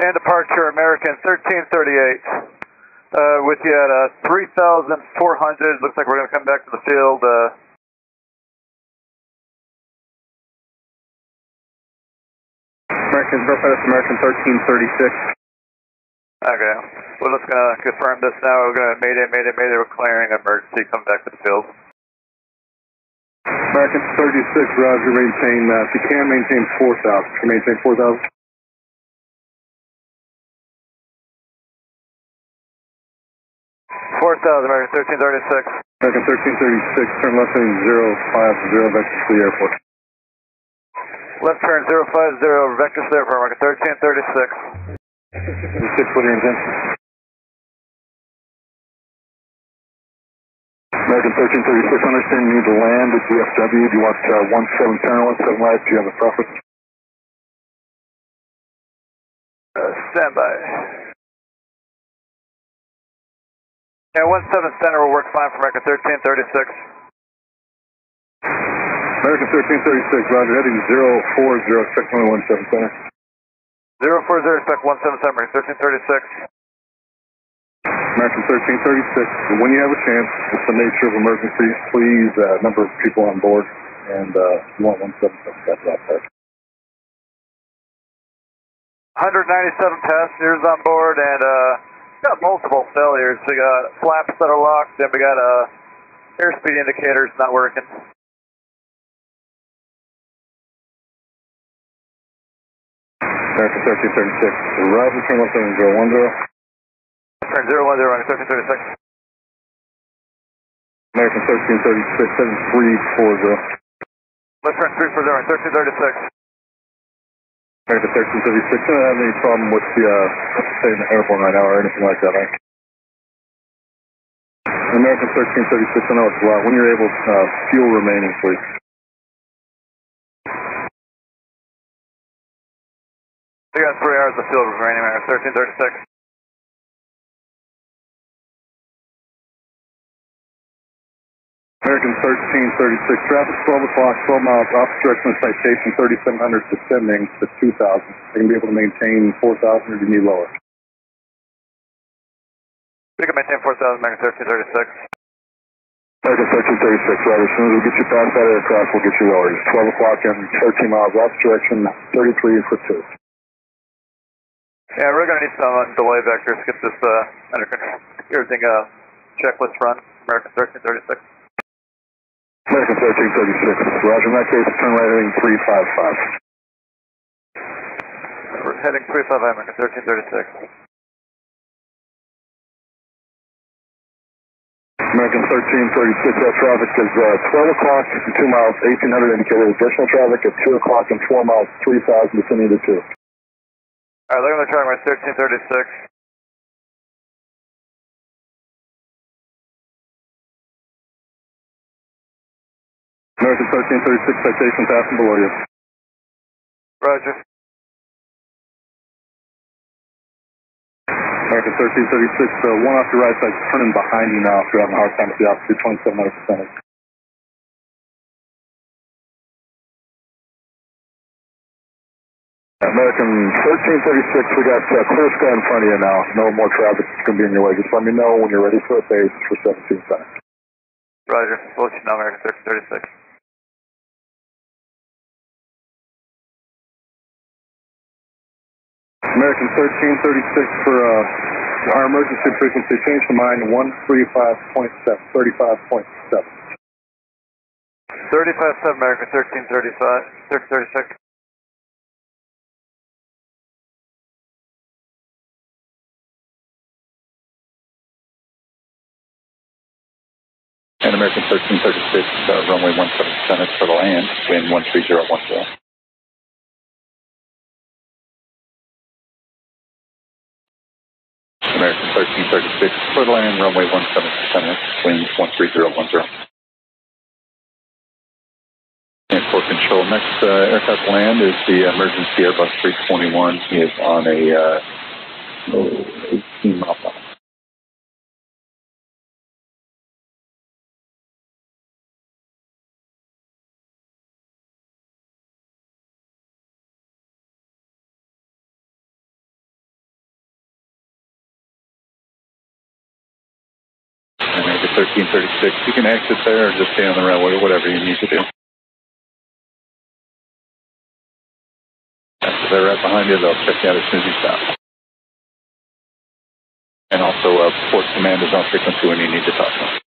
And departure American 1338. Uh, with you at uh, 3,400. Looks like we're going to come back to the field. Uh, American, Verify American 1336. okay. We're just going to confirm this now. We're going to Mayday, Mayday, Mayday. We're clearing emergency. Come back to the field. American 36, Roger, maintain, uh, if you can, maintain 4,000. Can you maintain 4,000? Four thousand American thirteen thirty six. American 1336, turn left lane 050, vector to the airport. Left turn zero five zero. Vector clear for American thirteen thirty six. 36, what are your intentions? American 1336, understand you need to land at DFW. Do you want uh, 17 turn, 17 right? Do you have a preference? Uh, stand by. Yeah, one seven center will work fine for American thirteen thirty six. American 1336, Roger, heading 040, expect only 17 center. Zero four zero. Expect one seven center. American thirteen thirty six. American 1336, when you have a chance, it's the nature of emergencies, please, uh, number of people on board, and uh, you want 177, got that part. 197 passengers on board, and uh, got multiple failures. We got flaps that are locked, and we got a uh, airspeed indicators not working. American 1336, Roger, turn up turn zero one zero. Turn 010, running 1336. American 1336, 7340. Let's turn 340, on 1336. America 1336. I don't have any problem with the uh, airborne right now or anything like that. Right? American 1336, I know it's a lot. When you're able, uh, fuel remaining, please. We got three hours of fuel remaining, American 1336. American 1336, traffic 12 o'clock, 12 miles, obstruction citation 3700 descending to 2000. Are you going to be able to maintain 4000 or do you need lower? We can maintain four thousand. American thirteen thirty six. American 1336, right, as soon as we get you past that aircraft, we'll get you lower. It's 12 o'clock and 13 miles, off direction, 33 for 2. Yeah, we're gonna need some uh, delay vectors to get this uh, under control. Everything uh, checklist run. American thirteen thirty six. American 1336. Roger. In that case, turn right heading 355. Heading 355, American 1336. American 1336, that traffic is uh, 12 o'clock, 2 miles, 1800 indicated. Additional traffic at 2 o'clock and 4 miles, 3000 descending to 2. All right, look at the to my 1336. American 1336 citation passing below you. Roger. American 1336, uh, one off your right side, turning behind you now if you're having a hard time seeing the altitude, 2700 percent. American 1336, we got uh, clear sky in front of you now. No more traffic is going to be in your way. Just let me know when you're ready for a base for 17 seconds. Roger. We'll you know, American 1336. 1336 for uh, our emergency frequency, change to mine 135.7, 35.7. Thirty five seven American thirteen thirty five. Thirteen thirty six. And American 1336, uh, runway 17 center for the land, wind 13010. American 1336 for the land, runway 17 center, wind 13010. And for control, next uh, aircraft land is the emergency Airbus 321. He is on a uh, 18 mile per hour. 1336. You can exit there or just stay on the runway, whatever you need to do. They're right behind you, they'll check you out as soon as you stop. And also, uh, Port Command is on frequency when you need to talk to them.